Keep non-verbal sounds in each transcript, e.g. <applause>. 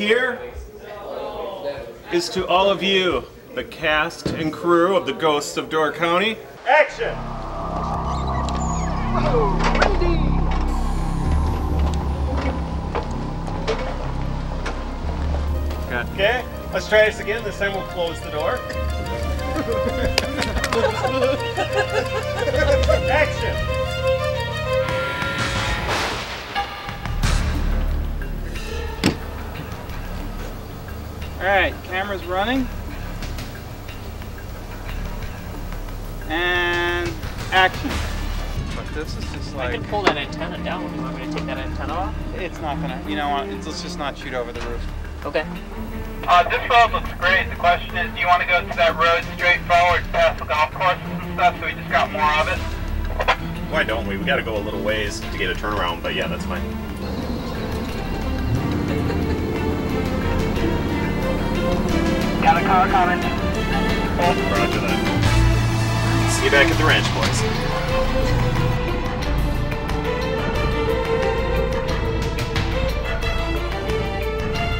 here is to all of you, the cast and crew of the Ghosts of Door County. Action! Okay, let's try this again. This time we'll close the door. <laughs> Action! All right, camera's running. And action. But this is just like... I can pull that antenna down. You want me to take that antenna off? it's not gonna, you know what, it's, let's just not shoot over the roof. Okay. Uh, this road looks great. The question is, do you want to go to that road straight forward past the golf courses and stuff so we just got more of it? Why don't we? We gotta go a little ways to get a turnaround, but yeah, that's fine. Coming. Roger that. See you back at the ranch, boys.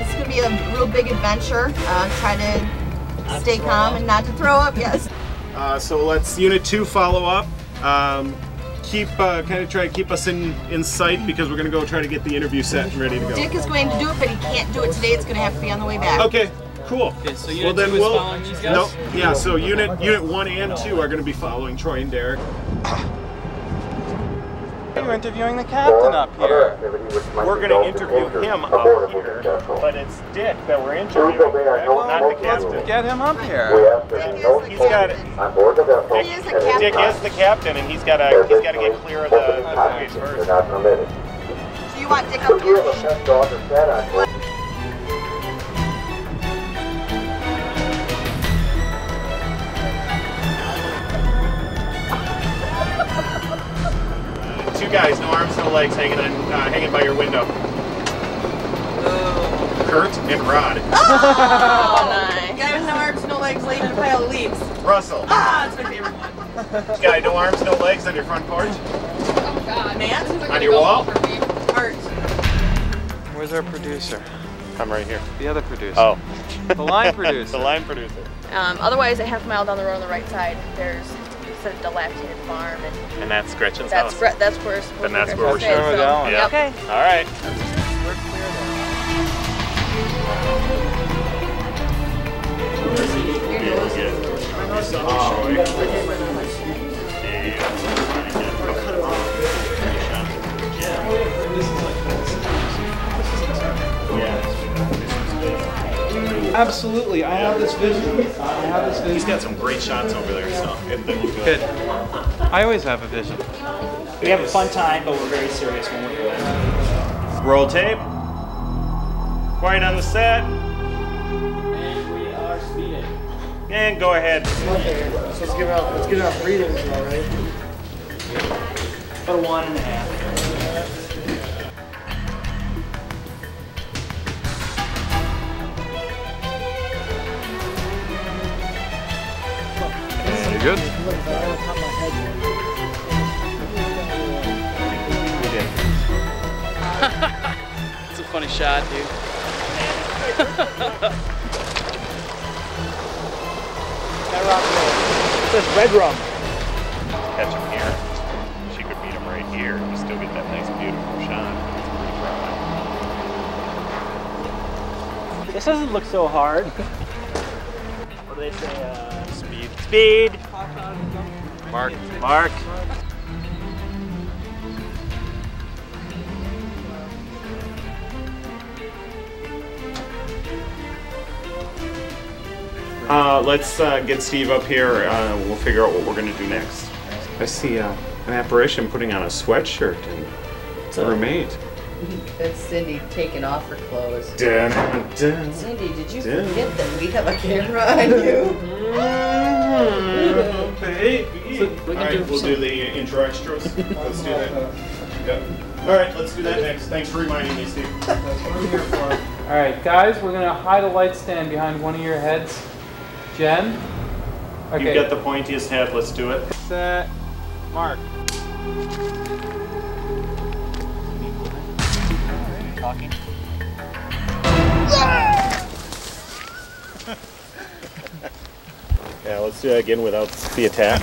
It's gonna be a real big adventure. Uh, try to stay calm and not to throw up. Yes. <laughs> Uh, so let's Unit 2 follow up. Um, keep, uh, kind of try to keep us in, in sight because we're gonna go try to get the interview set and ready to go. Dick is going to do it, but he can't do it today. It's gonna have to be on the way back. Okay, cool. Okay, so well, then two is we'll, following these guys? No, yeah, so unit unit 1 and 2 are gonna be following Troy and Derek. You're interviewing the captain up here. We're gonna interview him up here, but it's Dick that we're interviewing, correct? not the Let's captain. get him up here. Dick is the He's got it. captain. He is the captain. Dick is the captain, and he's gotta he's gotta get clear of the, the first. Do you want Dick up here? Guys, no arms, no legs, hanging on, uh, hanging by your window. Kurt and Rod. <laughs> Oh, nice. Guy with no arms, no legs, laying in a pile of leaves. Russell. Ah, that's my favorite one. <laughs> Guy, no arms, no legs on your front porch. Oh God, man, On your wall. art. Where's our producer? I'm right here. The other producer. Oh. The line <laughs> producer. the line producer. Um, otherwise, a half mile down the road on the right side, there's it's a dilapidated farm, and And that's Gretchen's that's house. Gre- that's where. Then that's where we're staying, sure we're so- going. Yeah. Okay. All right. Absolutely, I have this vision. I have this He's vision. got some great shots over there, so it, they look Good. I always have a vision. We have a fun time, but we're very serious when we're doing it. Roll tape. Quiet on the set. And we are speeding. And go ahead. Let's give out, let's give out readings, all right? About a one and a half. You good? It's a funny shot, dude. that It says red rum. Catch him here. She could beat him right here. You still get that nice, beautiful shot. It's pretty This doesn't look so hard. what do they say? Uh, Speed. speed. Mark. Mark. Uh, let's uh, get Steve up here. Uh, we'll figure out what we're going to do next. I see uh, an apparition putting on a sweatshirt and her mate. <laughs> That's Cindy taking off her clothes. Dun, dun. Cindy, did you Dun. forget that we have a camera on you? <laughs> Hmm. Baby. All right, we'll do the intro extras. Let's do that. Yep. All right, let's do that next. Thanks for reminding me, Steve. All right, guys, we're gonna hide a light stand behind one of your heads. Jen. Okay. You've got the pointiest head. Let's do it. Set. Mark. Talking. Yeah, let's do that again without the attack.